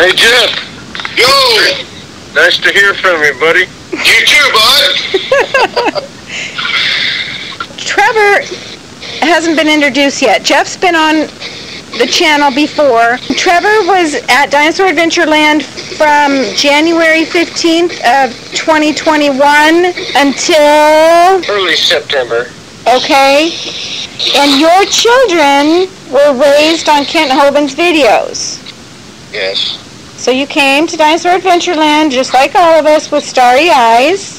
Hey, Jeff. Yo, Nice to hear from you, buddy. you too, bud. Trevor hasn't been introduced yet. Jeff's been on the channel before. Trevor was at Dinosaur Adventureland from January 15th of 2021 until, Early September. okay, and your children were raised on Kent Hovind's videos. Yes. So you came to Dinosaur Adventureland just like all of us with starry eyes.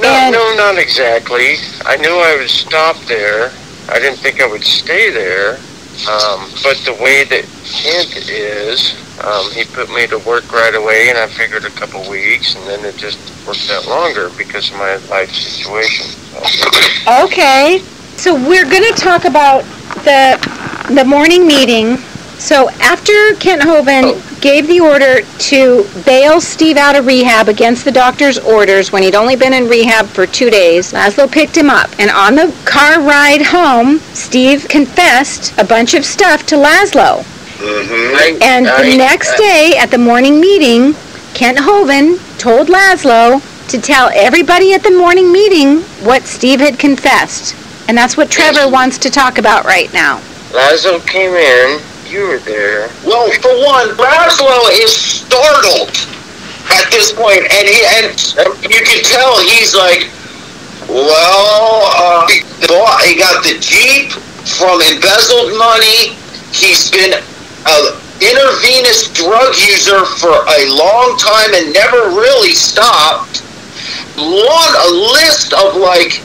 No, no, not exactly. I knew I would stop there. I didn't think I would stay there. Um, but the way that Kent is, um, he put me to work right away, and I figured a couple weeks, and then it just worked out longer because of my life situation. So, Okay, so we're going to talk about the the morning meeting. So after Kent Hovind gave the order to bail Steve out of rehab against the doctor's orders when he'd only been in rehab for two days, Laszlo picked him up. And on the car ride home, Steve confessed a bunch of stuff to Laszlo. Mm-hmm. And I- the next day at the morning meeting, Kent Hovind told Laszlo to tell everybody at the morning meeting what Steve had confessed. And that's what Trevor wants to talk about right now. Laszlo came in. You were there. Well, for one, Laszlo is startled at this point, and he and you can tell he's like, well, uh, he got the Jeep from embezzled money. He's been an intravenous drug user for a long time and never really stopped. Long a list of like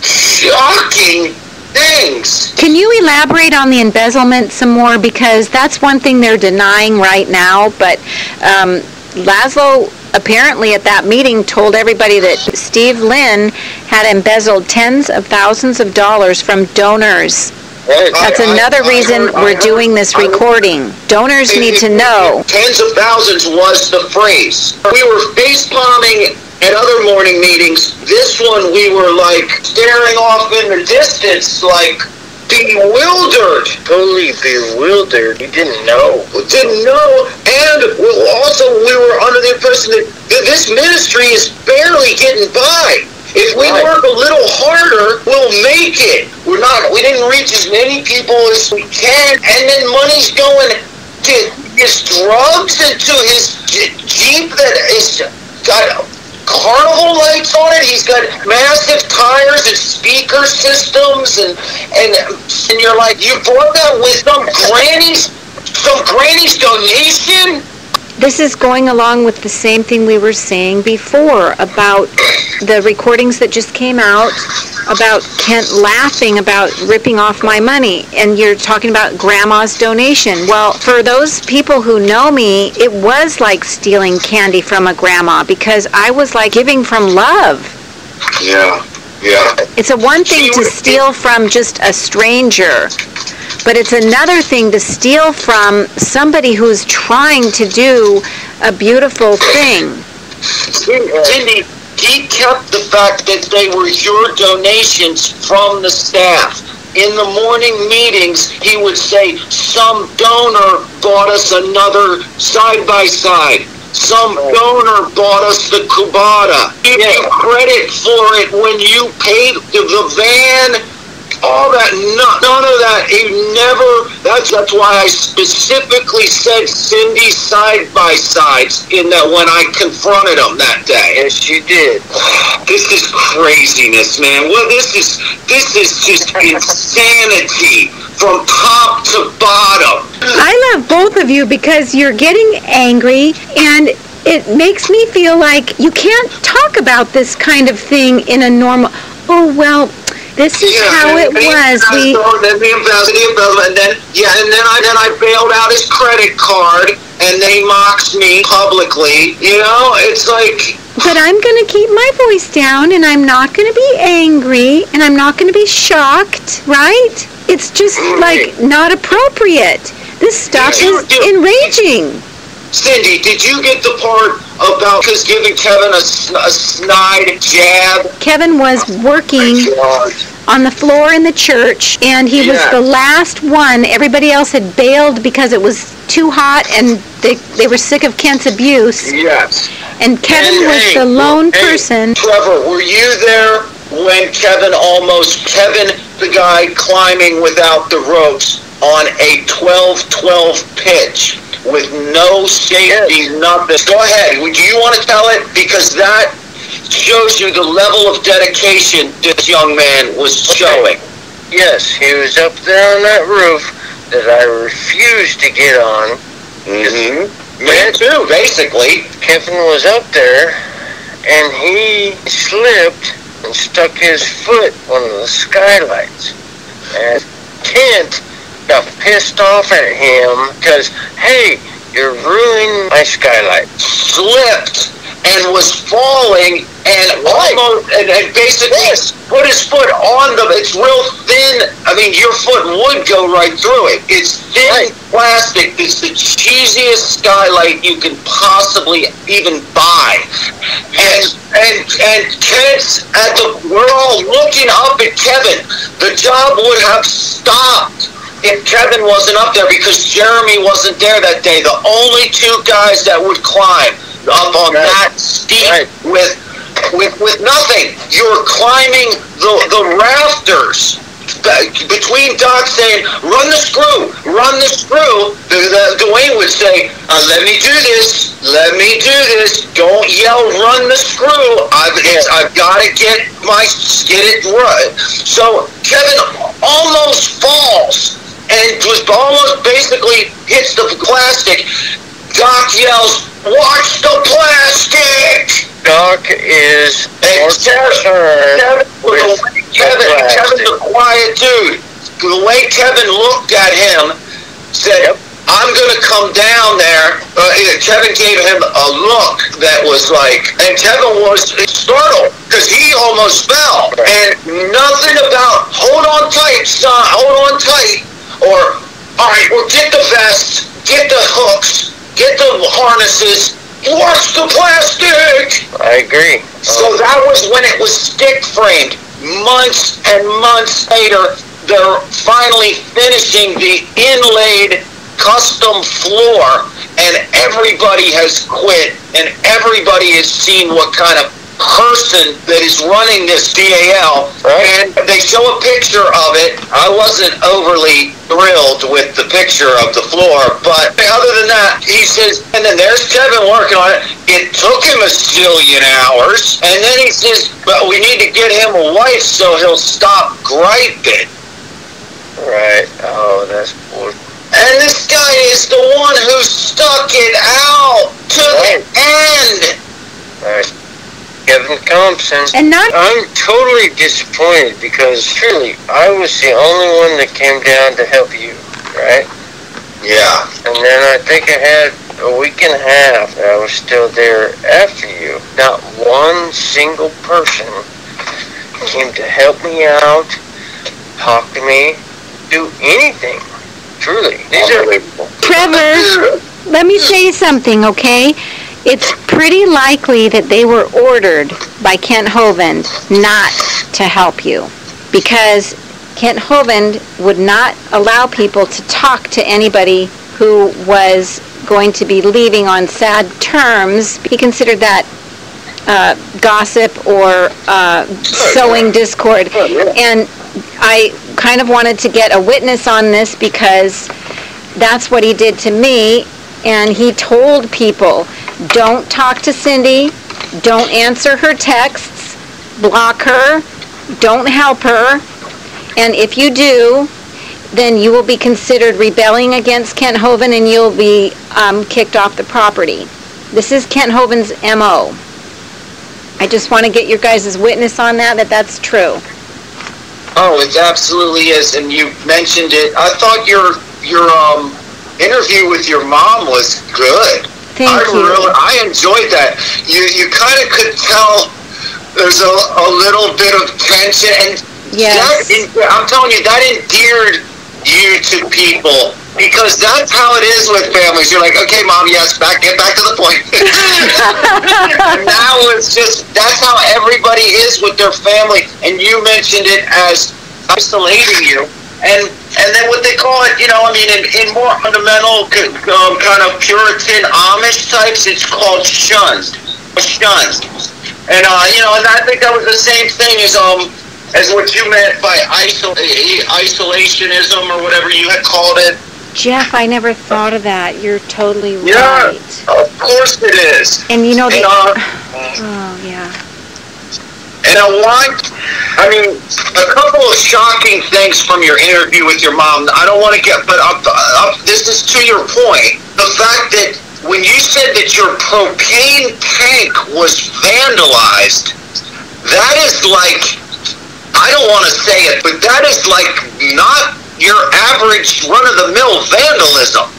shocking things. Can you elaborate on the embezzlement some more? Because that's one thing they're denying right now. But um, Laszlo apparently at that meeting told everybody that Steve Lynn had embezzled tens of thousands of dollars from donors. Right. That's I- another I reason heard- we're heard- doing this recording. Donors need to know. Tens of thousands was the phrase. We were face palming at other morning meetings. This one, we were like staring off in the distance, like bewildered. Totally bewildered. You didn't know. Didn't know, and we- also we were under the impression that this ministry is barely getting by. If we Right. work a little harder, we'll make it. We're not. We didn't reach as many people as we can, and then money's going to his drugs and to his Jeep that is got carnival lights on it. He's got massive tires and speaker systems, and and and you're like, you bought that with some granny's some granny's donation. This is going along with the same thing we were saying before about the recordings that just came out about Kent laughing about ripping off my money and you're talking about grandma's donation. Well, for those people who know me, it was like stealing candy from a grandma because I was like giving from love. Yeah, yeah. It's a one thing to steal from just a stranger, but it's another thing to steal from somebody who's trying to do a beautiful thing. Cindi, he kept the fact that they were your donations from the staff. In the morning meetings, he would say, some donor bought us another side by side. Some donor bought us the Kubota. Give you credit for it when you paid the van. All that, none, none of that. He never. That's that's why I specifically said Cindi side by sides in that when I confronted him that day. Yes, you did. This is craziness, man. Well, this is this is just insanity from top to bottom. I love both of you because you're getting angry and it makes me feel like you can't talk about this kind of thing in a normal, oh, well, this is how it was. We, then embezzled, and then yeah, and then I then I bailed out his credit card, and they he mocks me publicly. You know, it's like but I'm going to keep my voice down and I'm not going to be angry and I'm not going to be shocked, right? It's just like not appropriate. This stuff You is enraging. Cindi, did you get the part about because giving Kevin a, a snide jab? Kevin was oh working on the floor in the church, and he was the last one. Everybody else had bailed because it was too hot, and they, they were sick of Kent's abuse. Yes. And Kevin And, was hey, the lone hey, person. Trevor, were you there when Kevin almost, Kevin, the guy climbing without the ropes on a 12-12 pitch with no safety, nothing? Go ahead. Do you want to tell it? Because that shows you the level of dedication this young man was showing. Yes, he was up there on that roof that I refused to get on. Mm-hmm. Me too, basically. Kevin was up there, and he slipped and stuck his foot on the skylights. And Kent got pissed off at him because, hey, you're ruining my skylight. slipped and was falling and almost and, and basically put his foot on the it's real thin I mean your foot would go right through it. It's thin Right. plastic. It's the cheesiest skylight you can possibly even buy. And and and Kent's at the we're all looking up at Kevin. The job would have stopped if Kevin wasn't up there because Jeremy wasn't there that day. The only two guys that would climb up on Right. that steep Right. with with with nothing. You're climbing the the rafters. Between Doc saying, "Run the screw, run the screw," the, the, Dwayne would say, uh, "Let me do this, let me do this. Don't yell, run the screw. I've I've got to get my get it right." So Kevin almost falls and was almost basically hits the plastic. Doc yells, "Watch the plastic!" Doc is And Kevin, Kevin, the Kevin, the Kevin's a quiet dude. The way Kevin looked at him, said, Yep. "I'm gonna come down there." Uh, Kevin gave him a look that was like, and Kevin was startled because he almost fell. Right. And nothing about hold on tight, son, hold on tight, or all right, well, get the vests, get the hooks, get the harnesses, watch the plastic. I agree. So um, that was when it was stick framed. Months and months later, they're finally finishing the inlaid custom floor, and everybody has quit, and everybody has seen what kind of person that is running this DAL, Right. and they show a picture of it. I wasn't overly thrilled with the picture of the floor, but other than that, he says, and then there's Kevin working on it. It took him a zillion hours, and then he says, but we need to get him a wife so he'll stop griping. Right. Oh, that's bull. And this guy is the one who stuck it out to the end. Right. Kevin Thompson. And not I'm totally disappointed because truly, I was the only one that came down to help you, right? Yeah. And then I think I had a week and a half that I was still there after you. Not one single person came to help me out, talk to me, do anything. Truly. These are Trevor. Let me say something, okay? It's pretty likely that they were ordered by Kent Hovind not to help you because Kent Hovind would not allow people to talk to anybody who was going to be leaving on sad terms. He considered that uh, gossip or uh, sowing discord. And I kind of wanted to get a witness on this because that's what he did to me. And he told people, don't talk to Cindi, don't answer her texts, block her, don't help her. And if you do, then you will be considered rebelling against Kent Hovind and you'll be um, kicked off the property. This is Kent Hovind's MO. I just want to get your guys' witness on that, that that's true. Oh, it absolutely is, and you mentioned it. I thought your your um interview with your mom was good. Thank I you. really I enjoyed that. You you kind of could tell there's a, a little bit of tension, and Yes. that, I'm telling you that endeared you to people because that's how it is with families. You're like, okay, mom, yes, back, get back to the point. now it's just that's how everybody is with their family, and you mentioned it as isolating you, and and then what they call it, you know, I mean, in, in more fundamental um, kind of Puritan Amish types, it's called shunned, shunned, and uh, you know, and I think that was the same thing as um as what you meant by isol- isolationism or whatever you had called it. Jeff, I never thought of that. You're totally Yeah, right. of course it is. And you know, And the, uh, oh yeah. And I want, I mean, a shocking things from your interview with your mom. I don't want to get, but up, up, this is to your point. The fact that when you said that your propane tank was vandalized, that is like, I don't want to say it, but that is like not your average run of the mill vandalism.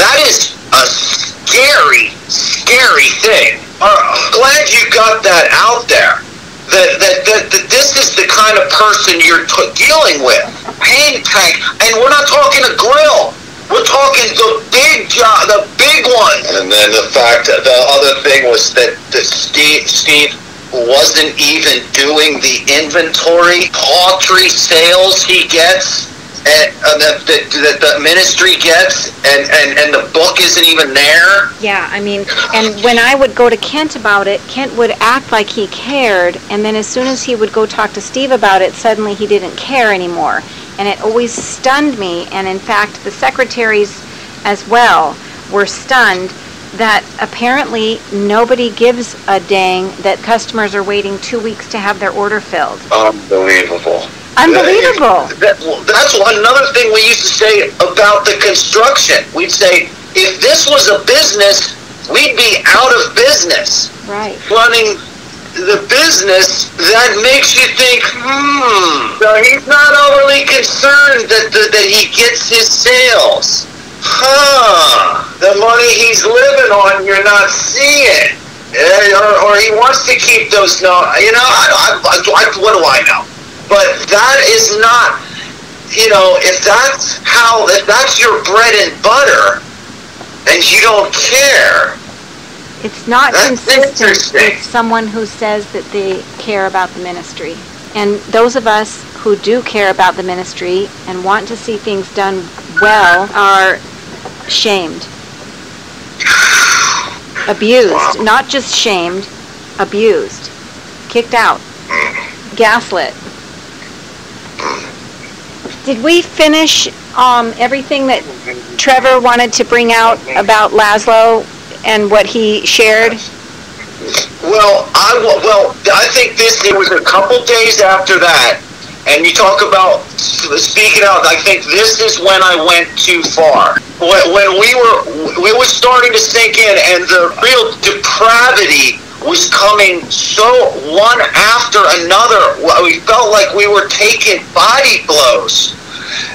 That is a scary, scary thing. I'm glad you got that out there that, that, that, that this is the kind of person you're t- dealing with. Paint tank, and we're not talking a grill. We're talking the big job, the big one. And then the fact, the other thing was that the Steve, Steve wasn't even doing the inventory, paltry sales he gets. And, uh, that, that, that the ministry gets, and, and, and the book isn't even there. Yeah, I mean, and when I would go to Kent about it, Kent would act like he cared, and then as soon as he would go talk to Steve about it, suddenly he didn't care anymore. And it always stunned me, and in fact, the secretaries as well were stunned that apparently nobody gives a dang that customers are waiting two weeks to have their order filled. Unbelievable. Unbelievable. That, that's one another thing we used to say about the construction. We'd say if this was a business, we'd be out of business. Right. Running the business, that makes you think, hmm. So he's not overly concerned that that, that he gets his sales. Huh. The money he's living on, you're not seeing. Eh, or, or he wants to keep those no you know I, I, I, what do I know that is not you know if that's how if that's your bread and butter and you don't care It's not consistent with someone who says that they care about the ministry. And those of us who do care about the ministry and want to see things done well are shamed. Abused, not just shamed, abused, kicked out, gaslit. Did we finish um, everything that Trevor wanted to bring out about Laszlo and what he shared? Well, I well, I think this it was a couple days after that, and you talk about speaking out. I think this is when I went too far. When, when we were, it was starting to sink in, and the real depravity was coming so one after another. We felt like we were taking body blows.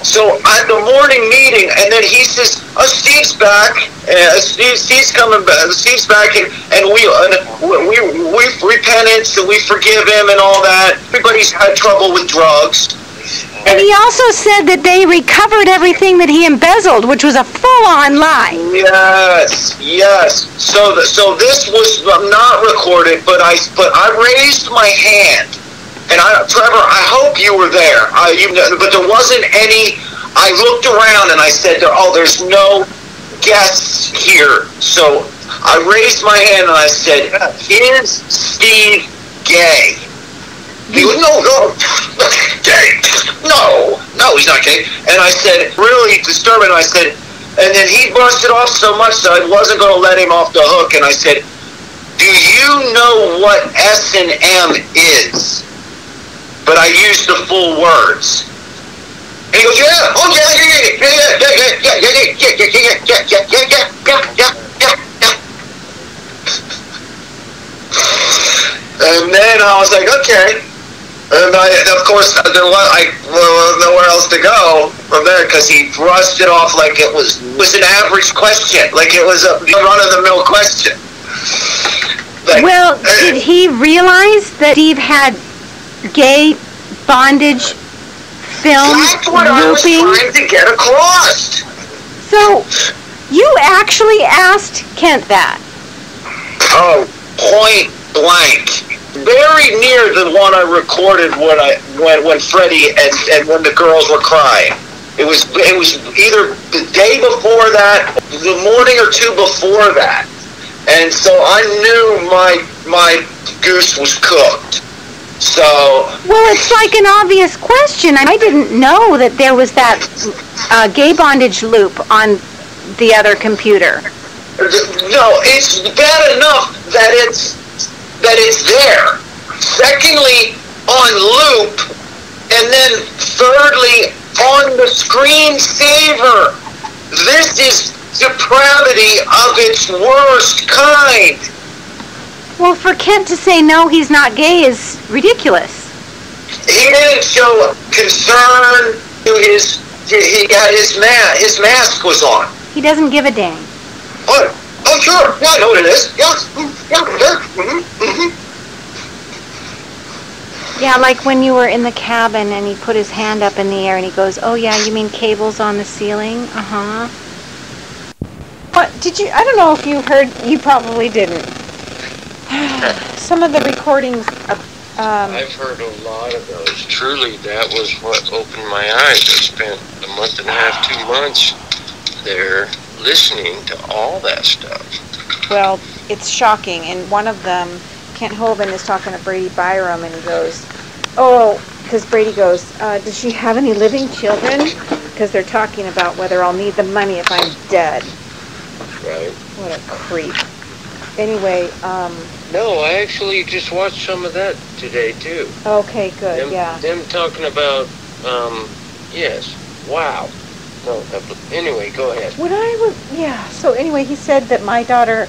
So at the morning meeting, and then he says, "Oh, Steve's back. Uh, Steve, Steve's coming back. Steve's back, and, and we and we we repentance and we forgive him and all that. Everybody's had trouble with drugs." And he also said that they recovered everything that he embezzled, which was a full-on lie. Yes, yes. So, the, so this was not recorded, but I, but I raised my hand, and I, Trevor, I hope you were there. I, you, but there wasn't any. I looked around and I said, "Oh, there's no guests here." So I raised my hand and I said, "Is Steve gay?" Goes, no, no, gay. No, no, he's not gay. And I said, really disturbing. I said, and then he busted off so much that I wasn't going to let him off the hook. And I said, do you know what S and M is? But I used the full words. And he goes, yeah, oh yeah, yeah, yeah, yeah, yeah, yeah, yeah, yeah, yeah, yeah, yeah, yeah, yeah, yeah, yeah, yeah, yeah, yeah, yeah. And then I was like, okay. And I, of course, there was I well, nowhere else to go from there because he brushed it off like it was was an average question, like it was a run of the mill question. Like, Well, uh, did he realize that Steve had gay bondage films that's what I was looping? trying to get across. So, you actually asked Kent that? Oh, point blank. Very near the one I recorded when I when when Freddie and, and when the girls were crying. It was it was either the day before that, the morning or two before that, and so I knew my my goose was cooked. So Well, it's like an obvious question. I didn't know that there was that uh, gay bondage loop on the other computer. no, it's bad enough that it's that it's there. Secondly, on loop, and then thirdly, on the screensaver. This is depravity of its worst kind. Well, for Kent to say no, he's not gay is ridiculous. He didn't show concern to his. He got his ma- His mask was on. He doesn't give a dang. What? Oh, sure. Yeah, I know what it is. Yeah. Yeah. yeah. Mm-hmm. Mm-hmm. Yeah, like when you were in the cabin and he put his hand up in the air and he goes, "Oh yeah, you mean cables on the ceiling?" Uh huh. What did you? I don't know if you heard. You probably didn't. Some of the recordings. Um, I've heard a lot of those. Truly, that was what opened my eyes. I spent a month and a half, two months there listening to all that stuff. well, it's shocking. And one of them, Kent Hovind is talking to Brady Byrum, and he goes, "Oh," because Brady goes, uh, "Does she have any living children?" Because they're talking about whether I'll need the money if I'm dead. Right? What a creep. Anyway, um, No, I actually just watched some of that today too. okay, good, Them, yeah. them talking about, um, yes, wow. No, that, anyway, go ahead. When I was, yeah, so anyway, he said that my daughter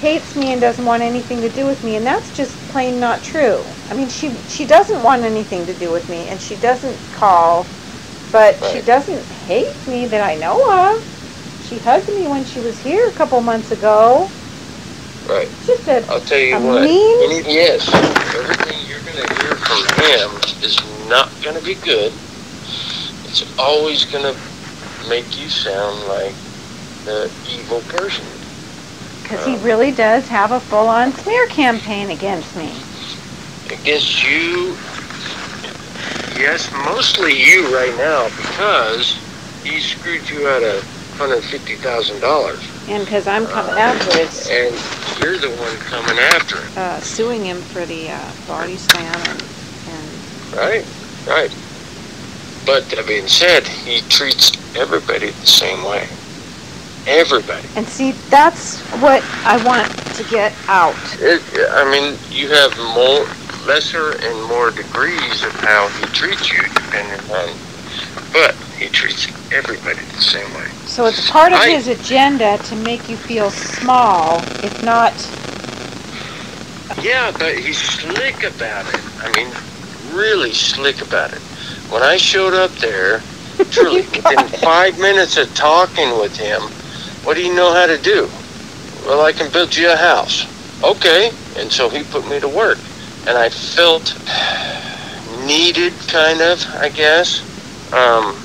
hates me and doesn't want anything to do with me, and that's just plain not true. I mean, she, she doesn't want anything to do with me, and she doesn't call, but she doesn't hate me that I know of. She hugged me when she was here a couple months ago. Right. Just a, I'll tell you what. mean- any- yes, everything you're going to hear from him is not going to be good. It's always going to make you sound like the evil person. because he really does have a full-on smear campaign against me. Against you, yes, mostly you right now because he screwed you out of $150,000. And because I'm coming after it, And you're the one coming after him. uh, suing him for the uh, body slam and, and Right, right. But that being said, he treats everybody the same way. Everybody. And see, that's what I want to get out. It, I mean, you have more, lesser and more degrees of how he treats you, depending on. But he treats everybody the same way. So it's part of I- his agenda to make you feel small, if not, Yeah, but he's slick about it. I mean, really slick about it. When I showed up there, truly, within five minutes of talking with him, what do you know how to do? Well, I can build you a house. Okay. And so he put me to work. And I felt needed, kind of, I guess. Um,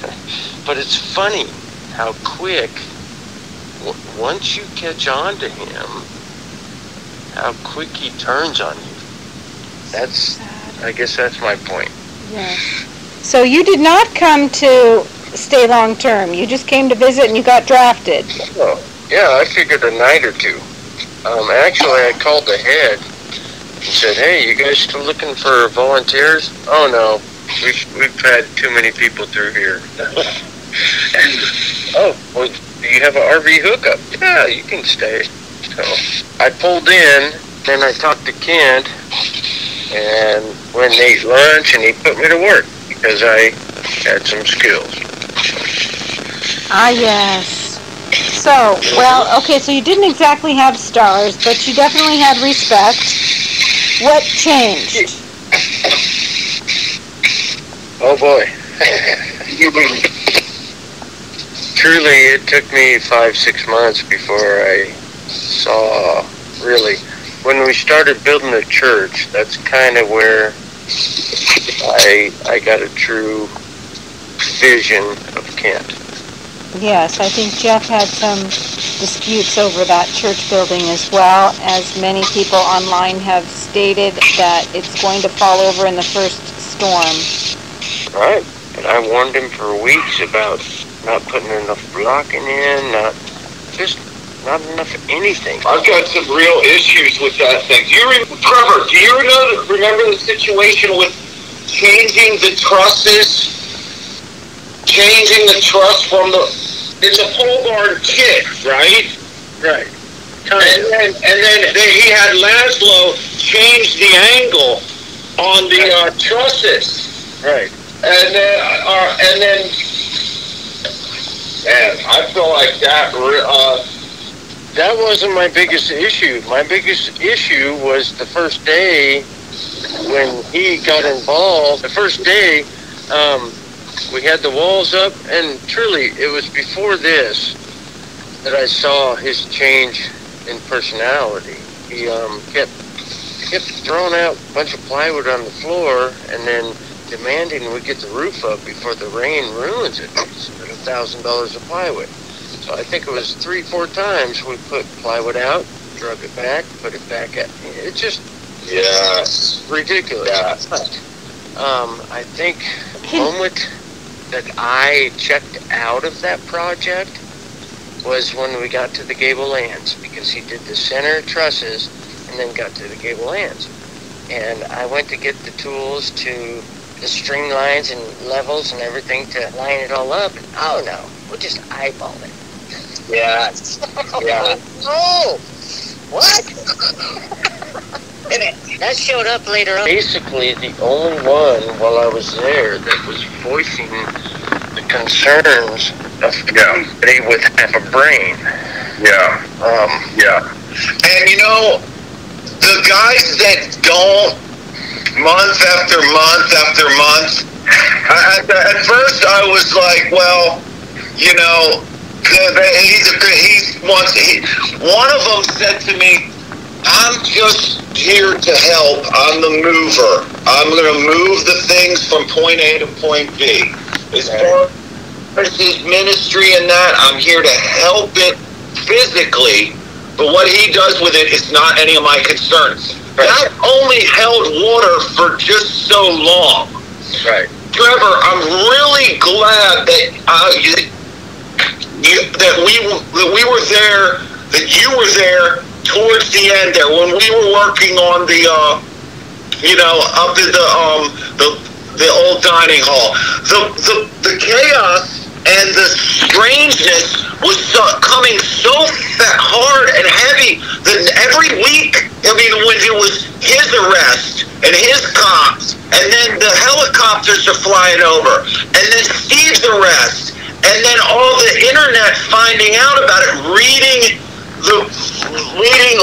but it's funny how quick, w- once you catch on to him, how quick he turns on you. That's, I guess that's my point. So you did not come to stay long-term. You just came to visit and you got drafted. Oh, yeah, I figured a night or two. Um, actually, I called the head and said, "Hey, you guys still looking for volunteers?" Oh no, we've we've had too many people through here. and, oh, well, do you have an RV hookup? Yeah, you can stay. So I pulled in, then I talked to Kent, and went and ate lunch, and he put me to work because I had some skills. Ah, yes. So, well, okay, so you didn't exactly have stars, but you definitely had respect. What changed? Oh boy. Truly, it took me five, six months before I saw really. When we started building the church, that's kind of where I I got a true vision of Kent. Yes, I think Jeff had some disputes over that church building as well, as many people online have stated that it's going to fall over in the first storm. Right. And I warned him for weeks about not putting enough blocking in, not just not enough anything. I've got some real issues with that thing. Do you remember, Trevor? Do you know, remember the situation with changing the trusses? Changing the truss from the it's a pole barn kit, right? Right. And then and then they, he had Laszlo change the angle on the uh, trusses. Right. And then, uh, and then, man, I feel like that. Uh, That wasn't my biggest issue. My biggest issue was the first day when he got involved. The first day, um, we had the walls up, and truly, it was before this that I saw his change in personality. He um, kept kept throwing out a bunch of plywood on the floor, and then demanding we get the roof up before the rain ruins it. It's a thousand dollars of plywood. So I think it was three, four times we put plywood out, drug it back, put it back at. It's just yes. ridiculous. Yeah. Um, I think the Can- moment that I checked out of that project was when we got to the gable ends because he did the center trusses and then got to the gable ends. And I went to get the tools to the string lines and levels and everything to line it all up. And, oh no, we'll just eyeball it. Yes. Yeah. Oh, what? and that showed up later on. Basically, the only one while I was there that was voicing the concerns of Yeah. somebody with half a brain. Yeah. Um, Yeah. And you know, the guys that don't, month after month after month, I, at, at first I was like, well, you know, good, he's once, he, one of them said to me, I'm just here to help. I'm the mover. I'm going to move the things from point A to point B. As far as his ministry and that, I'm here to help it physically, but what he does with it is not any of my concerns. That only held water for just so long. right. Trevor, I'm really glad that uh, you, you, that we that we were there, that you were there towards the end there when we were working on the, uh, you know, up in the um the the old dining hall. The the the chaos and the strangeness was so, coming so hard and heavy that every week, I mean, when it was his arrest and his cops, and then the helicopters are flying over, and then Steve's arrest, and then all the internet finding out about it, reading the reading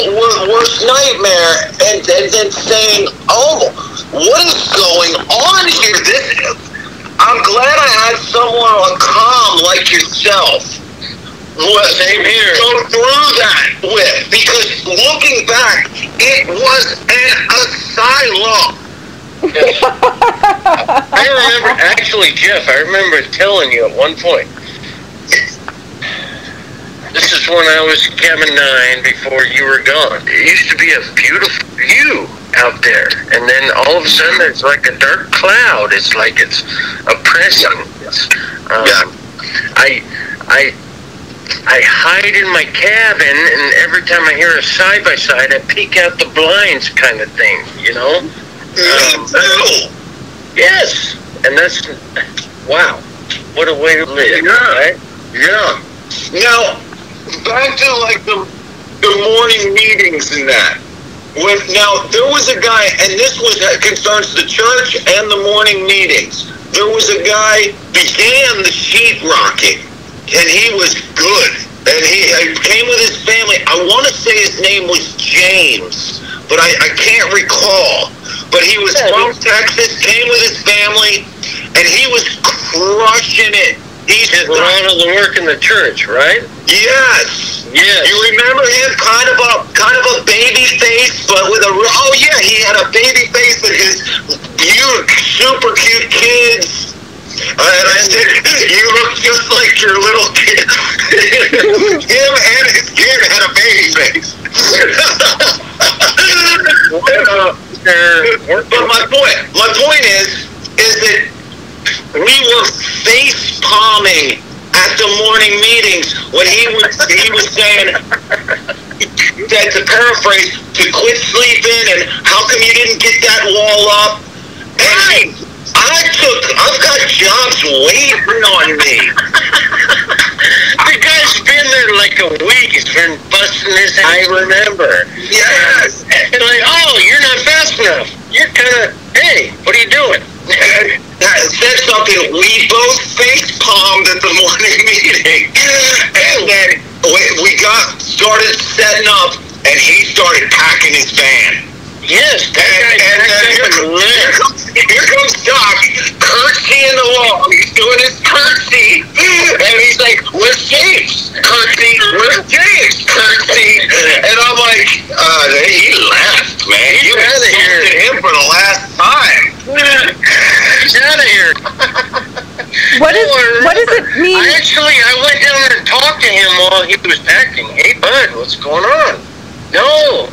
worst nightmare, and, and then saying, "Oh, what is going on here?" This I'm glad I had someone on calm like yourself. What, Same here. Go through that with because looking back, it was an asylum. Yes. I remember, actually, Jeff, I remember telling you at one point. This is when I was cabin nine before you were gone. It used to be a beautiful view out there, and then all of a sudden it's like a dark cloud. It's like it's oppressing. Um, Yeah. I, I, I hide in my cabin, and every time I hear a side by side, I peek out the blinds, kind of thing. You know. Um. Yes, and that's wow. What a way to live, Yeah. right? Yeah. Now, back to like the the morning meetings and that. When now there was a guy, and this was that concerns the church and the morning meetings. There was a guy began the sheet sheetrocking, and he was good, and he, he came with his family. I want to say his name was James, but I, I can't recall. But he was from Texas, came with his family, and he was crushing it. He's a lot of the work in the church, right? Yes. Yes. You remember him kind of a kind of a baby face, but with a oh yeah, he had a baby face with his beautiful, super cute kids. And I said, you look just like your little kid. Him and his kid had a baby face. but my point, my point is, is that we were face palming at the morning meetings when he was he was saying that to paraphrase to quit sleeping and how come you didn't get that wall up? And I took I've got jobs waiting on me. the guy's been there like a week. He's been busting his. I remember. Yes. And like, oh, you're not fast enough. You're kind of. Hey, what are you doing? that said something. We both face palmed at the morning meeting, and then we, we got started setting up, and he started packing his van. Yes, that And, guy. and uh, here, that guy here comes here comes Doc, curtsying along. He's doing his curtsy, and he's like, "Where's James? Curtsy. Where's James? Curtsy." And I'm like, uh, "He left, man. You He's outta here." him for the last time." He's out of here. What is, what does it mean? I actually, I went down there and talked to him while he was packing. Hey, bud, what's going on? No.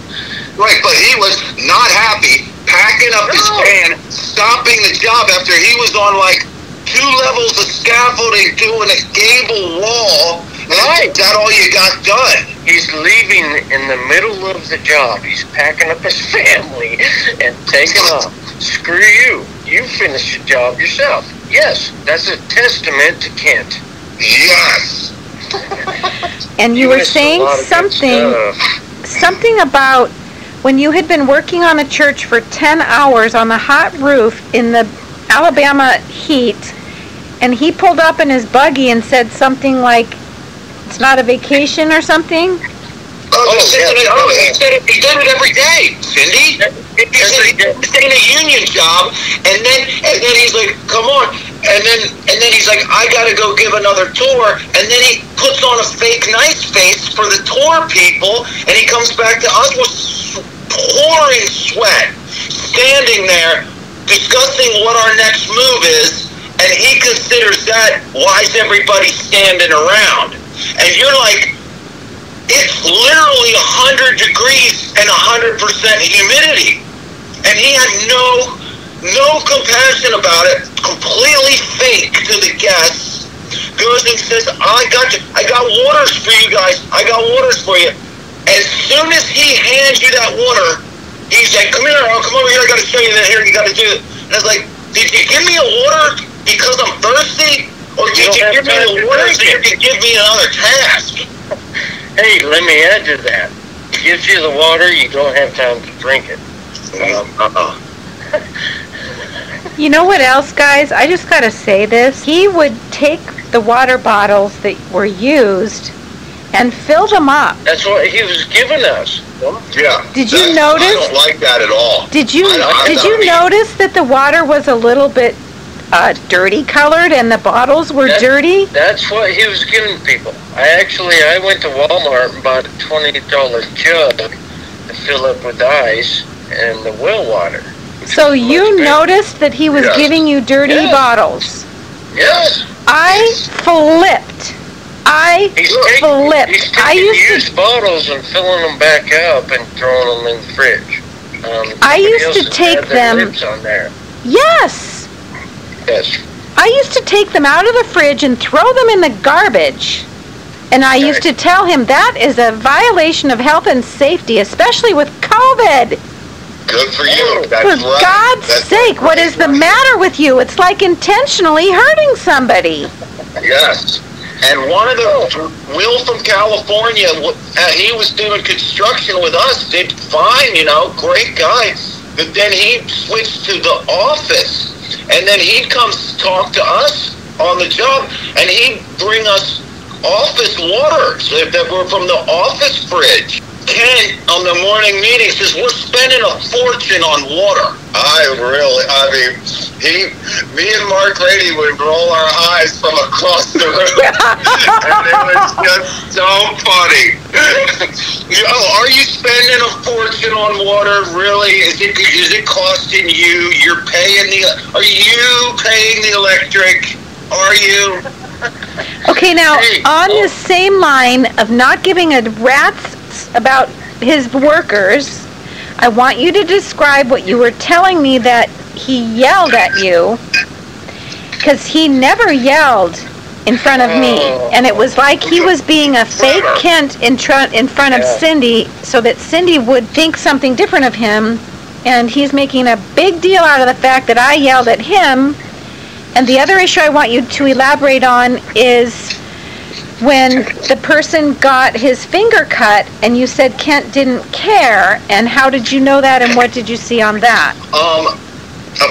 Right, but he was not happy, packing up his van, stopping the job after he was on like two levels of scaffolding doing a gable wall. Right. Is that all you got done? He's leaving in the middle of the job. He's packing up his family and taking off. Screw you. You finish the job yourself. Yes, that's a testament to Kent. Yes. And you were saying lot of good something, something about when you had been working on a church for 10 hours on the hot roof in the Alabama heat, and he pulled up in his buggy and said something like, it's not a vacation or something? Oh, Oh, he, said yeah. oh, he said it. He did it every day, Cindi. He said he did in a union job, and then and then he's like, "Come on," and then and then he's like, "I gotta go give another tour," and then he puts on a fake nice face for the tour people, and he comes back to us with pouring sweat, standing there discussing what our next move is, and he considers that why is everybody standing around? And you're like, it's literally 100 degrees and 100% humidity. And he had no no compassion about it, completely fake to the guests. Goes and says, I got you, I got waters for you guys. I got waters for you. As soon as he hands you that water, he's like, Come here, I'll come over here, I gotta show you that here, you gotta do it. And I was like, Did you give me a water because I'm thirsty? Or did You you, give me a to water so you could give me another task? Hey, let me add to that. He gives you the water, you don't have time to drink it. Um, Uh-uh. You know what else, guys? I just gotta say this. He would take the water bottles that were used and fill them up. that's what he was giving us. Yeah. Did you notice- I don't like that at all. Did you I- I did you notice that the water was a little bit uh, dirty colored and the bottles were Yeah. dirty? That's what he was giving people. I actually, I went to Walmart and bought a twenty dollar jug to fill up with ice and the well water. So you noticed that he was Yes. giving you dirty Yes. bottles. Yes, I flipped. I he's taking, flipped. he's I taking used to used bottles and filling them back up and throwing them in the fridge. Um, I used to take them- yes. Yes. I used to take them out of the fridge and throw them in the garbage. And I used to tell him that is a violation of health and safety, especially with COVID. Good for you. That's For right. God's That's sake, what right. is the matter with you? It's like intentionally hurting somebody. Yes. And one of the Will from California, uh, he was doing construction with us. Did fine, you know, great guy. But then he switched to the office, and then he'd come talk to us on the job, and he'd bring us office water that were from the office fridge. Kent on the morning meeting says we're spending a fortune on water. I really, I mean, he, me and Mark Grady would roll our eyes from across the room, and it was just so funny. you oh, know, are you spending a fortune on water? Really? Is it is it costing you? You're paying the. Are you paying the electric? Are you? Okay, now, Hey, on oh. the same line of not giving a rat's about his workers, I want you to describe what you were telling me that he yelled at you, because he never yelled in front of me, Oh. and it was like he was being a fake Kent in, tr- in front of Yeah. Cindi, so that Cindi would think something different of him, and he's making a big deal out of the fact that I yelled at him. And the other issue I want you to elaborate on is when the person got his finger cut and you said Kent didn't care, and how did you know that and what did you see on that? Um,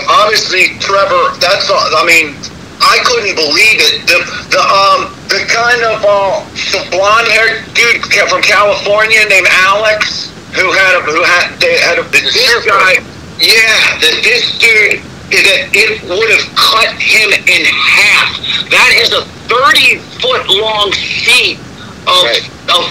obviously, Trevor. That's. all I mean, I couldn't believe it. The the um the kind of uh the blonde haired dude from California named Alex who had a who had they had a this guy. Yeah, that this dude that it would have cut him in half. That is a thirty foot long sheet of Right. of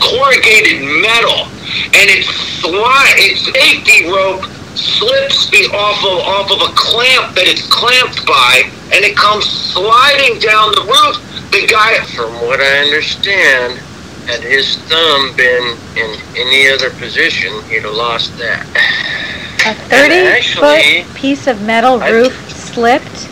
corrugated metal, and it's sli- its safety rope slips the off of off of a clamp that it's clamped by, and it comes sliding down the roof. The guy, From what I understand, had his thumb been in any other position, he'd have lost that. A actually, 30-foot piece of metal I- roof slipped?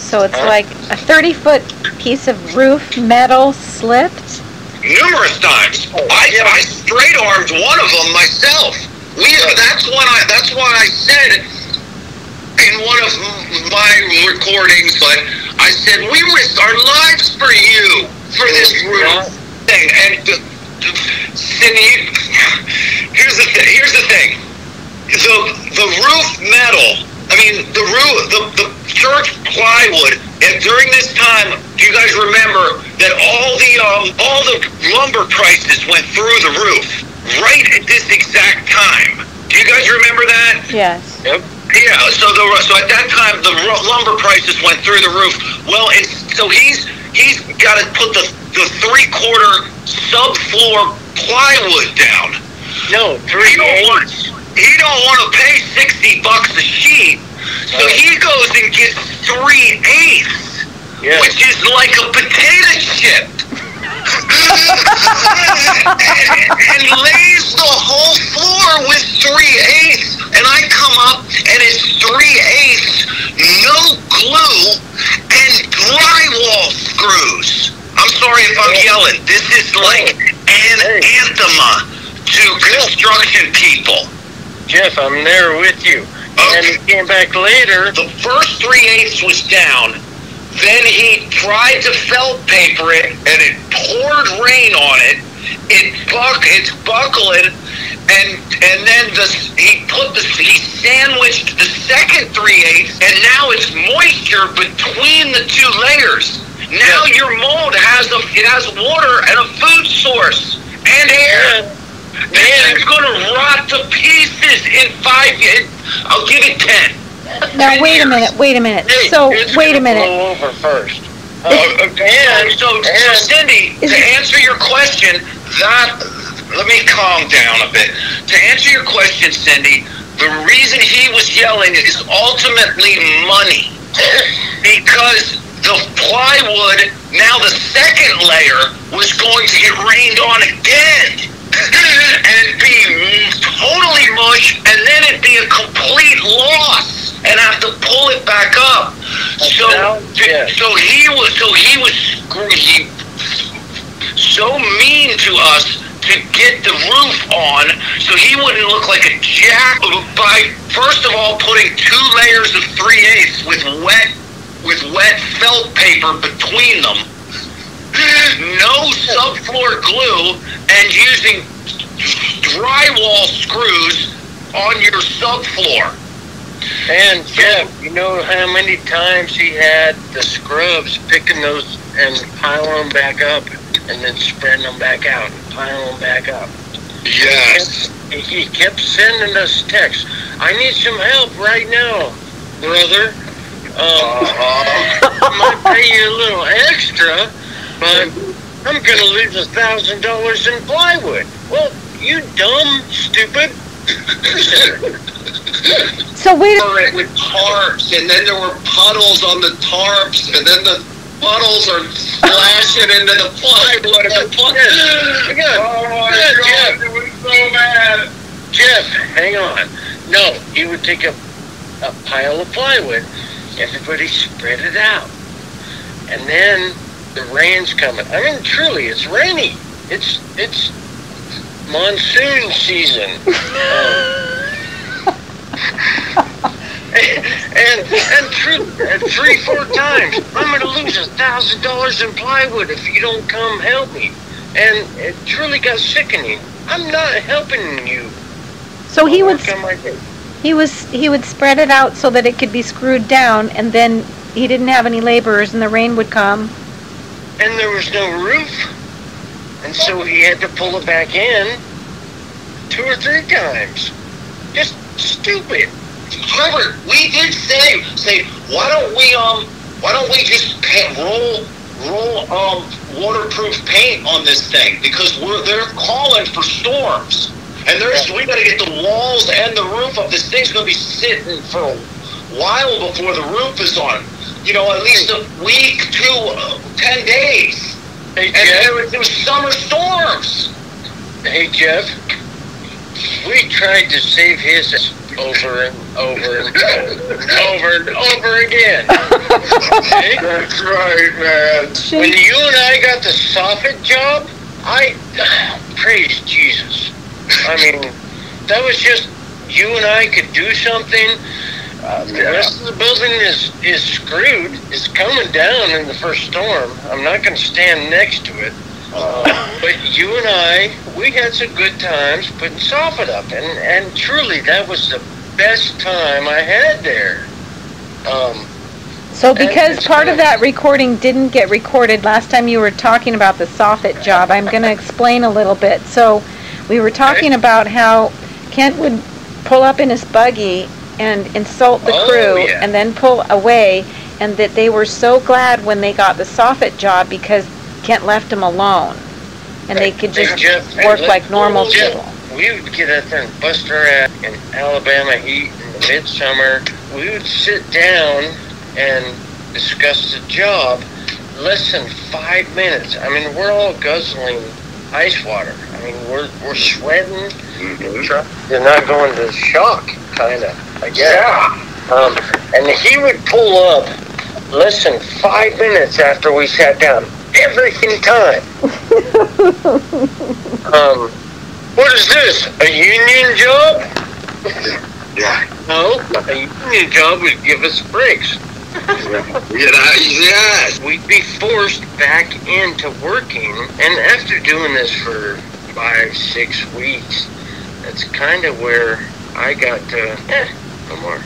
So it's Huh? like a 30-foot piece of roof metal slipped? numerous times, I, I straight armed one of them myself. We that's what I that's why I said in one of my recordings, but I said we risked our lives for you for this roof thing. And uh, Cindi, here's the th- here's the thing. The the roof metal. I mean the roof the, the church plywood. And during this time, do you guys remember that all the um, all the lumber prices went through the roof right at this exact time? Do you guys remember that? Yes. Yep. Yeah, so the so at that time the ru- lumber prices went through the roof. Well, and so he's he's got to put the the three quarter subfloor plywood down. No, three don't eighths. He don't want to pay sixty bucks a sheet, so Right. he goes and gets three eighths, Yeah. which is like a potato chip. and, and lays the whole floor with three eighths, and I come up and it's three eighths, no glue, and drywall screws. I'm sorry if I'm yelling. This is like oh. an anathema to construction people. Jeff, I'm there with you. And he came back later. The first three eighths was down. Then he tried to felt paper it, and it poured rain on it. It buck, it's buckling, and and then the he put the he sandwiched the second three eighths, and now it's moisture between the two layers. Now your mold has a it has water and a food source and air. This thing's gonna rot to pieces in five years. I'll give it ten. Now, wait a minute, wait a minute. Hey, So, it's wait a minute. Blow over first. Uh, and so, so and- Cindi, to answer your question, that let me calm down a bit. To answer your question, Cindi, the reason he was yelling is ultimately money, because the plywood, now the second layer, was going to get rained on again. And be totally mush, and then it'd be a complete loss, and have to pull it back up. So, yeah. so he was, so he was he, so mean to us to get the roof on, so he wouldn't look like a jack by first of all putting two layers of three eighths with wet with wet felt paper between them no subfloor glue and using drywall screws on your subfloor. And Jeff, you know how many times he had the scrubs picking those and piling them back up and then spreading them back out and piling them back up. Yes. He, he kept sending us texts. I need some help right now. brother. Um, Uh-huh. I might pay you a little extra, but I'm gonna lose a thousand dollars in plywood. Well, you dumb, stupid. So wait, cover it with tarps, and then there were puddles on the tarps, and then the puddles are splashing into the plywood. And the ply- Good. Oh my Good, god, Jeff. it was so bad. Jeff, hang on. No, he would take a, a pile of plywood, everybody spread it out. And then the rain's coming. I mean, truly, it's rainy. It's, it's monsoon season. Um, and, and and three, four times, I'm going to lose a thousand dollars in plywood if you don't come help me. And it truly got sickening. I'm not helping you. so he would, work on my thing. he was, he would spread it out so that it could be screwed down and then he didn't have any laborers and the rain would come. And there was no roof, and so he had to pull it back in two or three times. Just stupid. Robert, we did say, say, why don't we, um, why don't we just paint, roll, roll, um, waterproof paint on this thing? Because we're, they're calling for storms. And there's, we gotta get the walls and the roof up. This thing's gonna be sitting for a while before the roof is on. You know, at least a week, to uh, ten days. Hey And Jeff. there was, there was summer storms. Hey Jeff. We tried to save his over and over and over and over again. Okay? That's right, man. When you and I got the soffit job, I praise Jesus. I mean, that was just you and I could do something. Uh, the rest of the building is is screwed. It's coming down in the first storm. I'm not going to stand next to it. Uh, but you and I, we had some good times putting soffit up, and and truly, that was the best time I had there. Um, So because part of that recording didn't get recorded last time you were talking about the soffit job, I'm gonna explain a little bit. So we were talking about how Kent would pull up in his buggy and insult the Oh, crew yeah. and then pull away and that they were so glad when they got the soffit job because Kent left them alone. And they could just Jeff, hey, work let- like normal Jeff, people. We would get out there and bust our ass in Alabama heat in the midsummer. We would sit down and discuss the job less than five minutes. I mean, we're all guzzling ice water. I mean, we're we're sweating. Mm-hmm. You're not going to shock, kind of. I guess. Yeah. Um, and he would pull up less than five minutes after we sat down. Every time. um, what is this? A union job? Yeah. No, a union job would give us breaks. You know, yeah. We'd be forced back into working, and after doing this for five, six weeks, that's kind of where I got to, eh, no more.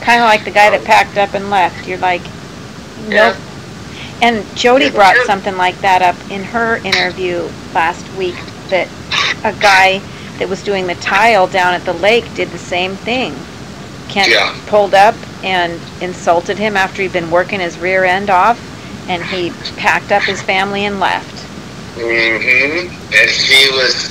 Kind of like the guy that packed up and left. You're like, Yeah. nope. And Jodie brought something like that up in her interview last week, that a guy that was doing the tile down at the lake did the same thing. Kent Yeah. pulled up and insulted him after he'd been working his rear end off, and he packed up his family and left. Mm-hmm. And he was,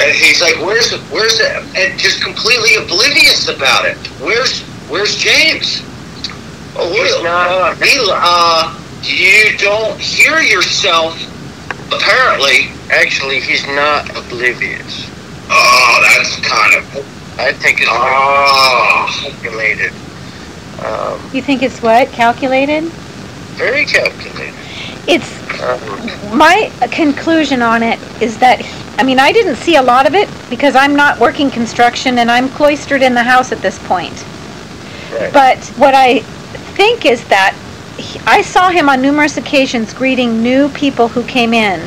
and he's like, "Where's, where's it?" And just completely oblivious about it. Where's, where's James? Oh, He's we, not. we, uh, you don't hear yourself. Apparently. Actually, he's not oblivious. Oh, that's kind of. I think it's Oh. calculated. Um, You think it's what? Calculated? very calculated. It's Um, my conclusion on it is that I mean I didn't see a lot of it because I'm not working construction and I'm cloistered in the house at this point. Right. But what I think is that he, I saw him on numerous occasions greeting new people who came in.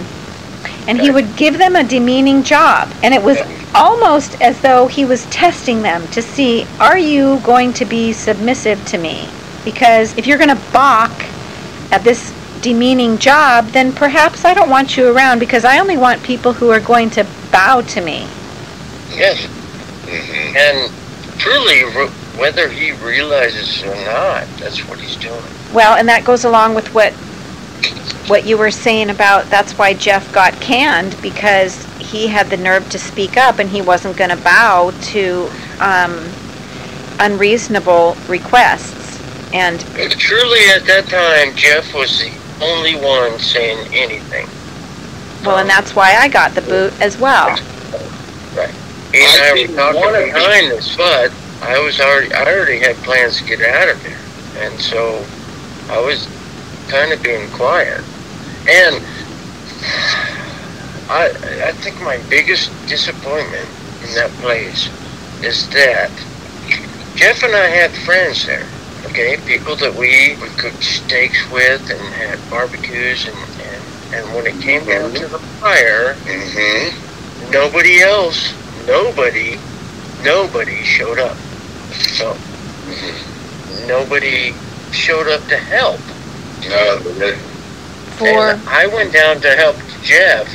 And he would give them a demeaning job. And it was almost as though he was testing them to see are you going to be submissive to me? Because if you're going to balk at this demeaning job, then perhaps I don't want you around because I only want people who are going to bow to me. yes. Mhm. And truly, whether he realizes it or not, that's what he's doing. Well, and that goes along with what, what you were saying about, that's why Jeff got canned, because he had the nerve to speak up and he wasn't gonna bow to, um, unreasonable requests. And, Truly, at that time, Jeff was the only one saying anything. well, and that's why I got the boot as well. He and I I, didn't talking behind this, but I was already, I already had plans to get out of there, and so I was kind of being quiet. And I, I think my biggest disappointment in that place is that Jeff and I had friends there. Okay, people that we would cook steaks with and had barbecues, and and, and when it came down to the fire, Mm-hmm. nobody else, nobody, nobody showed up. So nobody showed up to help. No, For, And I went down to help Jeff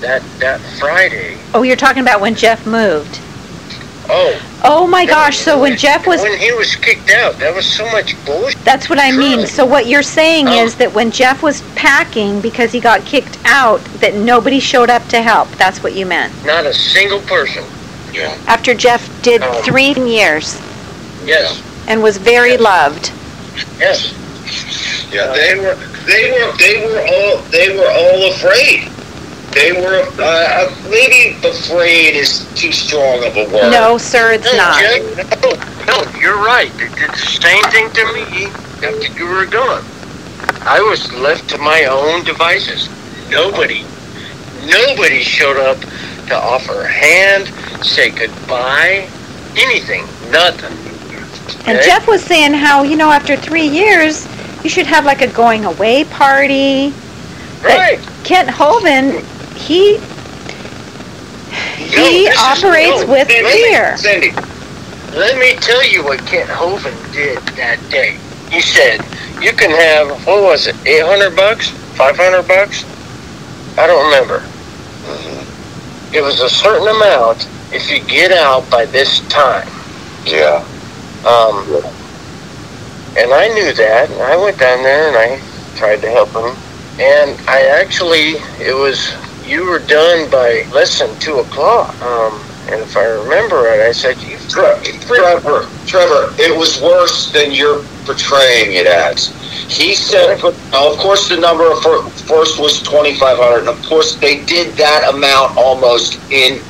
that that Friday. oh, you're talking about when Jeff moved. Oh, Oh my gosh, so when Jeff was, when he was kicked out, that was so much bullshit. that's what I mean. So what you're saying Oh. is that when Jeff was packing because he got kicked out, that nobody showed up to help. That's what you meant. Not a single person. yeah. After Jeff did Oh. three years Yes, and was very loved. yes. Yeah, they were, they were, they were all, they were all afraid. They were, uh, maybe afraid is too strong of a word. No, sir, it's No, not. No, no, you're right. They did the same thing to me after you were gone. I was left to my own devices. Nobody, nobody showed up to offer a hand, say goodbye, anything, nothing. And Okay? Jeff was saying how, you know, after three years, you should have like a going away party. Right. Kent Hovind, he, No, he this is- operates no, with let me- fear. Cindi, Let me tell you what Kent Hovind did that day. He said, you can have, what was it, 800 bucks? 500 bucks? I don't remember. It was a certain amount if you get out by this time. yeah, Um, and I knew that, and I went down there and I tried to help him. And I actually, it was, you were done by less than 2 o'clock. Um, and if I remember right, I said, you Tre- Trevor, Trevor, it was worse than you're portraying it as. He said, of course, the number first was 2,500, and of course, they did that amount almost in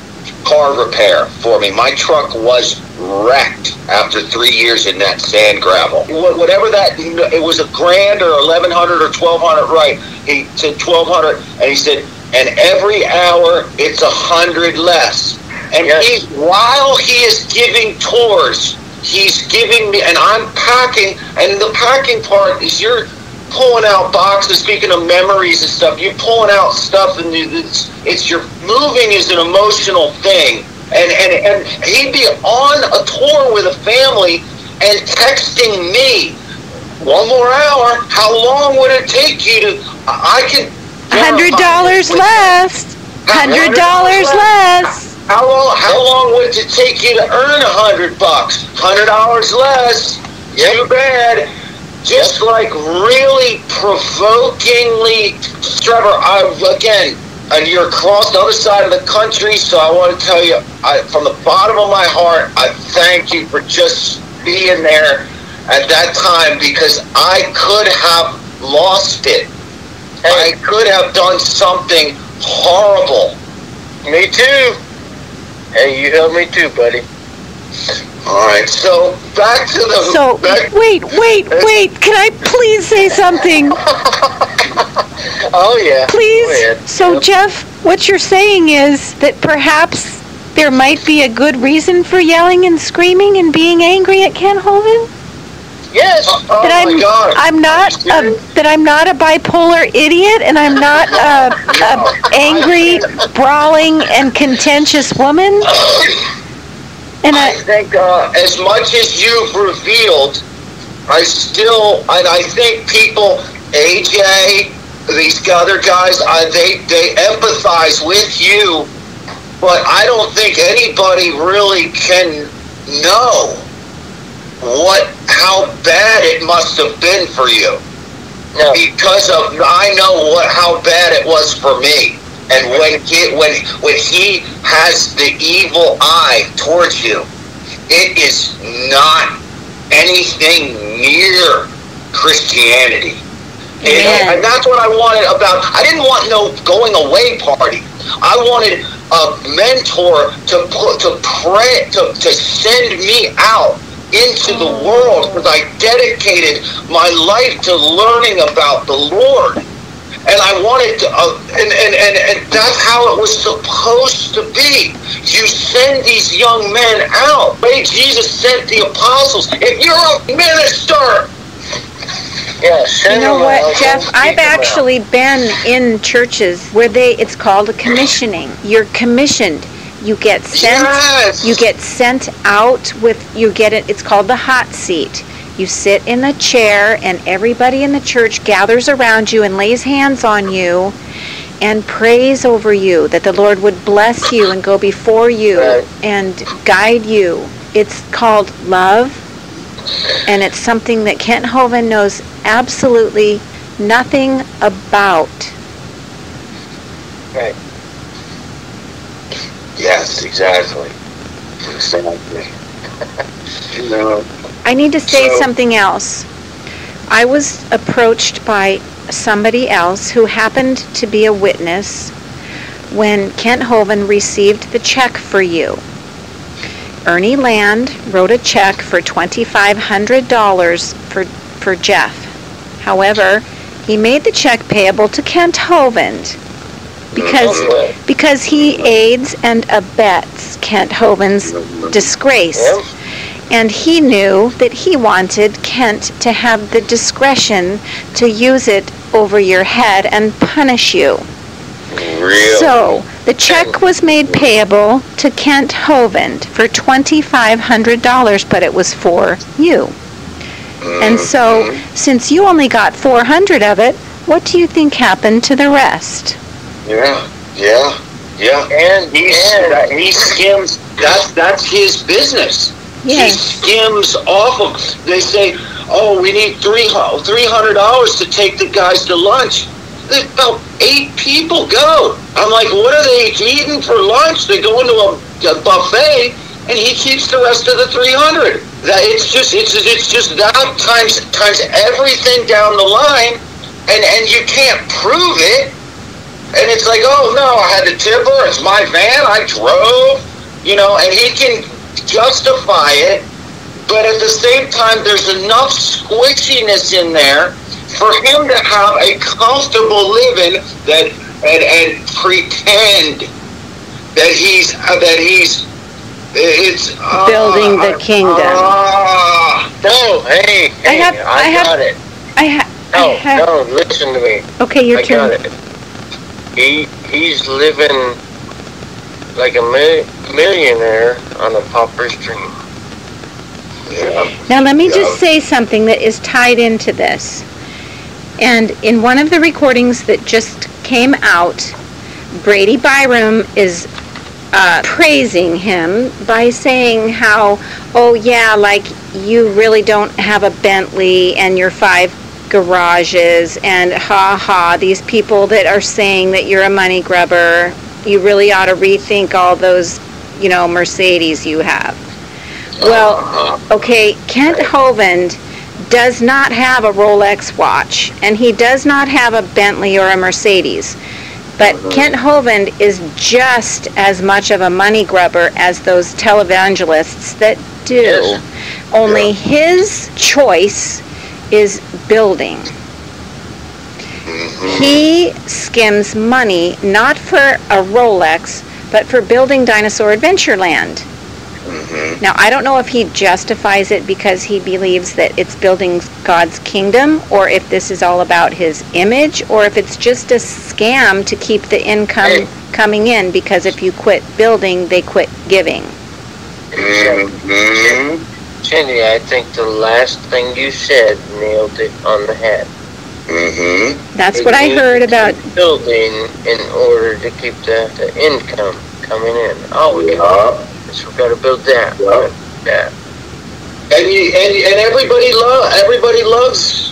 car repair for me. My truck was wrecked after three years in that sand gravel. Whatever that, it was a grand or 1,100 or 1,200, right? He said 1,200, and he said, and every hour it's a hundred less. And Yes. he, while he is giving tours, he's giving me, and I'm packing, and the packing part is you're pulling out boxes. Speaking of memories and stuff, you're pulling out stuff, and it's it's your moving is an emotional thing. And and and he'd be on a tour with a family and texting me. One more hour. How long would it take you to? I could. Hundred dollars less. Hundred dollars less. How long? How long would it take you to earn a hundred bucks? Hundred dollars less. Too bad. Just like really provokingly, Trevor. I again, and you're across the other side of the country, so I want to tell you, I, from the bottom of my heart, I thank you for just being there at that time because I could have lost it. I could have done something horrible. Me too. Hey, you helped me too, buddy. All right, so back to the So, back, wait, wait, wait, can I please say something? Oh yeah. Please? So Yep. Jeff, what you're saying is that perhaps there might be a good reason for yelling and screaming and being angry at Kent Hovind? Yes. oh that I'm, God, I'm not a, that I'm not a bipolar idiot and I'm not a, a angry, brawling, and contentious woman. And I I, think uh, as much as you've revealed, I still and I think people, AJ, these other guys, uh, they they empathize with you, but I don't think anybody really can know. What how bad it must have been for you No. because of I know what how bad it was for me. And when he when when he has the evil eye towards you, it is not anything near Christianity. And, and that's what I wanted about. I didn't want no going away party. I wanted a mentor to put to pray to, to send me out into the world because I dedicated my life to learning about the Lord. And I wanted to, uh, and, and, and, and that's how it was supposed to be. You send these young men out. Way Jesus sent the apostles. If you're a minister, Yeah, You know what, out, Jeff? I've kick 'em out. actually been in churches where they, it's called a commissioning. You're commissioned. You get sent, yes. you get sent out with, you get it, it's called the hot seat. You sit in the chair and everybody in the church gathers around you and lays hands on you and prays over you that the Lord would bless you and go before you Right. and guide you. It's called love and it's something that Kent Hovind knows absolutely nothing about. Right. Yes, exactly. Exactly. you know, I need to say So- something else. I was approached by somebody else who happened to be a witness when Kent Hovind received the check for you. Ernie Land wrote a check for $2,500 for, for Jeff. However, he made the check payable to Kent Hovind because, because he aids and abets Kent Hovind's disgrace. And he knew that he wanted Kent to have the discretion to use it over your head and punish you. real. So, the check was made payable to Kent Hovind for $2,500, but it was for you. And so, mm-hmm. since you only got 400 of it, what do you think happened to the rest? Yeah, yeah, yeah. And, He, and he skims. That's that's his business. He skims off of. They say, "Oh, we need three three hundred dollars to take the guys to lunch." There's About eight people go. I'm like, "What are they eating for lunch?" They go into a, a buffet, and he keeps the rest of the three hundred. That it's just it's it's just that times times everything down the line, and and you can't prove it. And it's like, oh no, I had to tip her. It's my van. I drove, you know, and he can justify it. But at the same time, there's enough squishiness in there for him to have a comfortable living that and, and pretend that he's uh, that he's it's uh, Building the kingdom. ah. no, hey, I hey, have- I, I have- got it. I, ha- I No, have. no, listen to me. Okay, your I turn. He he's living like a mi- millionaire on a pauper's dream. yeah. Now, let me Yeah. just say something that is tied into this. And in one of the recordings that just came out, Brady Byrum is uh, praising him by saying how, oh, yeah, like you really don't have a Bentley and your five garages, and ha ha, these people that are saying that you're a money grubber, you really ought to rethink all those, you know, Mercedes you have. Well, uh-huh. okay, Kent Hovind does not have a Rolex watch, and he does not have a Bentley or a Mercedes. But uh-huh. Kent Hovind is just as much of a money grubber as those televangelists that do. Only his choice is building. He skims money not for a Rolex, but for building Dinosaur Adventureland. Now, I don't know if he justifies it because he believes that it's building God's kingdom, or if this is all about his image, or if it's just a scam to keep the income coming in, because if you quit building, they quit giving. Mhm. Cindi, I think the last thing you said nailed it on the head. Mm-hmm. That's what I heard about, building in order to keep the, the income coming in. Oh, we got Yeah. this. We got to build that. Yeah. That. and you, and and everybody love everybody loves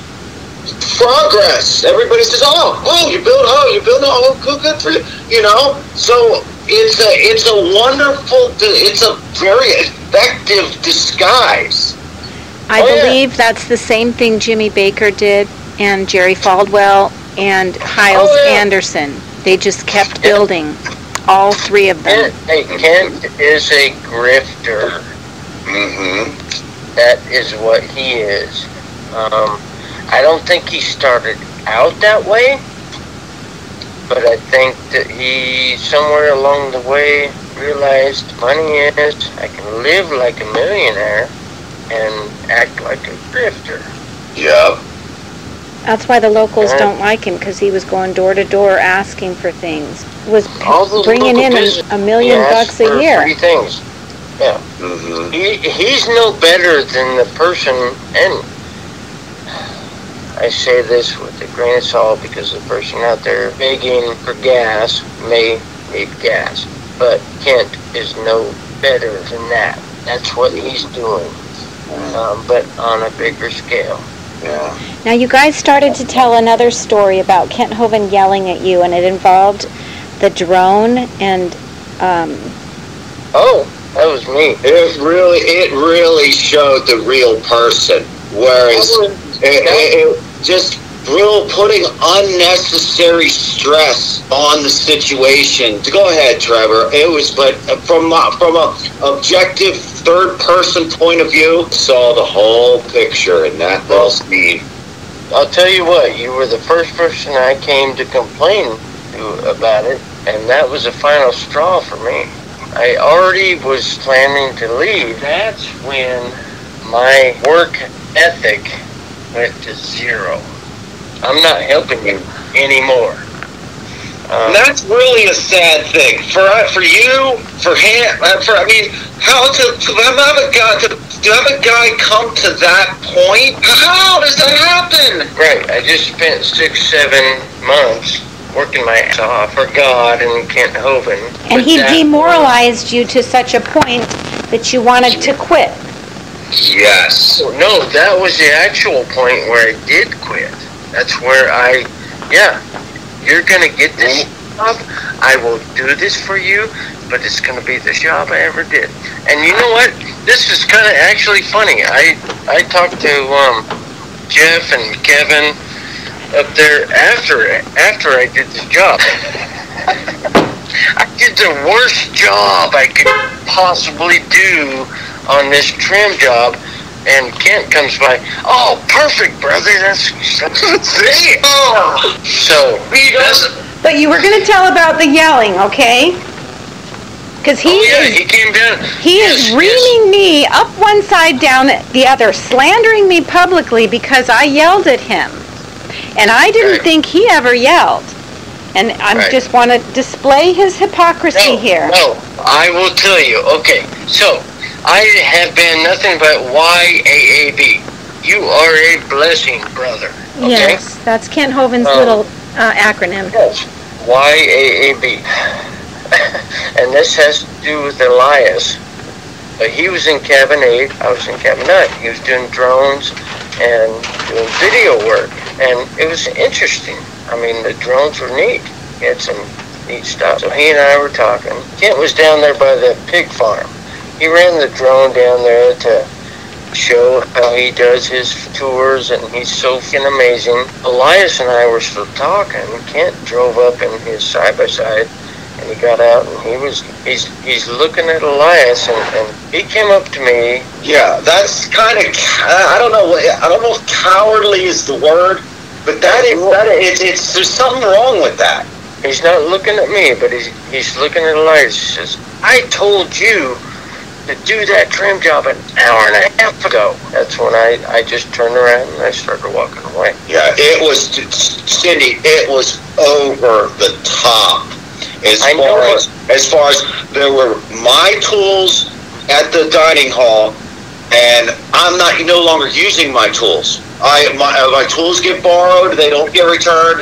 progress. Everybody says, "Oh, oh, you build, oh, you build, oh, good, good for you," you know. So it's a it's a wonderful, it's a very effective disguise. I Oh, yeah. believe that's the same thing Jimmy Bakker did and Jerry Falwell and Hyles Oh, yeah. Anderson. They just kept building, all three of them. Kent, Kent is a grifter. Mm-hmm. That is what he is. Um, I don't think he started out that way, but I think that he somewhere along the way realized money is I can live like a millionaire and act like a grifter. Yep. That's why the locals Yeah. don't like him, because he was going door to door asking for things. Was All the bringing local in a, business- a million He asked bucks a for year. Free things. Mm-hmm. He, he's no better than the person, and I say this with a grain of salt because the person out there begging for gas may need gas, but Kent is no better than that. That's what he's doing, um, but on a bigger scale. Yeah. Now, you guys started to tell another story about Kent Hovind yelling at you, and it involved the drone and, um, Oh, that was me. It really, it really showed the real person. Whereas it, it, it just real putting unnecessary stress on the situation. Go ahead, Trevor. It was, but from a, from a objective third person point of view, saw the whole picture in that little scene. I'll tell you what, you were the first person I came to complain to about it, and that was the final straw for me. I already was planning to leave. That's when my work ethic went to zero. I'm not helping you anymore. Um, that's really a sad thing for uh, for you, for him, uh, for I mean, how to, to have a guy to, to have a guy come to that point? How does that happen? Right. I just spent six, seven months working my ass off for God and Kent Hovind. and he that- demoralized you to such a point that you wanted to quit. Yes. No, that was the actual point where I did quit. That's where I, yeah, you're gonna get this job. I will do this for you, but it's gonna be the job I ever did. And you know what? This is kind of actually funny. I I talked to um, Jeff and Kevin up there after after I did the job. I did the worst job I could possibly do on this trim job, and Kent comes by. Oh, perfect, brother. That's, that's it. Oh, So he doesn't. But you were going to tell about the yelling, okay? Because he oh yeah, is he came down. He Yes, is yes. reaming me up one side, down the other, slandering me publicly because I yelled at him. And I didn't Right. think he ever yelled. And I Right. just want to display his hypocrisy No, here. No, I will tell you. Okay, so I have been nothing but YAAB. You are a blessing, brother. Okay? Yes, that's Kent Hovind's Um, little uh, acronym. Yes. YAAB. and this has to do with Elias. But he was in cabin 8, I was in cabin 9. He was doing drones and doing video work. And it was interesting. I mean, the drones were neat. He had some neat stuff. So he and I were talking. Kent was down there by the pig farm. He ran the drone down there to show how he does his tours, and he's so fucking amazing. Elias and I were still talking. Kent drove up in his side by side, and he got out, and he was he's he's looking at Elias, and, and he came up to me. Yeah, that's kind of. I don't know. what I don't know if cowardly is the word, but that is that is. It's, it's there's something wrong with that. He's not looking at me, but he's he's looking at Elias. He says, "I told you." To do that trim job an hour and a half ago. That's when I, I just turned around and I started walking away. Yeah, it was Cindi. It was over the top. As I far it. as as far as there were my tools at the dining hall, and I'm not no longer using my tools. I my uh, my tools get borrowed. They don't get returned.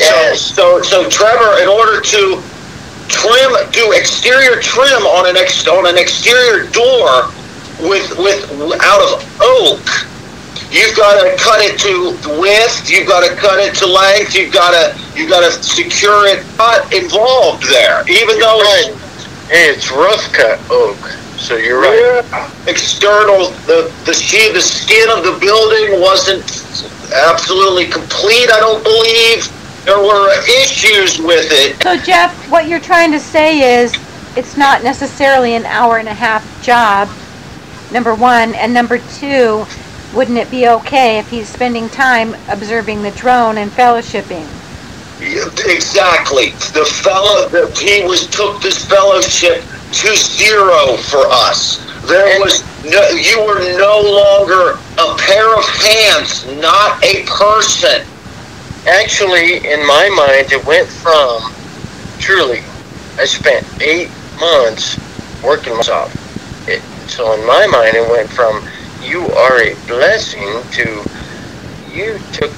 Yes. So so so Trevor, in order to trim do exterior trim on an ex, on an exterior door with with out of oak. You've got to cut it to width. You've got to cut it to length. You've got to you've got to secure it. Not involved there, even though it's Hey, it's rough cut oak, so you're right. external. The the sheet, the skin of the building wasn't absolutely complete. I don't believe there were issues with it. So Jeff, what you're trying to say is, it's not necessarily an hour and a half job, number one, and number two, wouldn't it be okay if he's spending time observing the drone and fellowshipping? Exactly. The fellow that he was took this fellowship to zero for us. There was no, you were no longer a pair of hands, not a person. Actually, in my mind, it went from truly. I spent eight months working myself. It, so in my mind, it went from you are a blessing to you took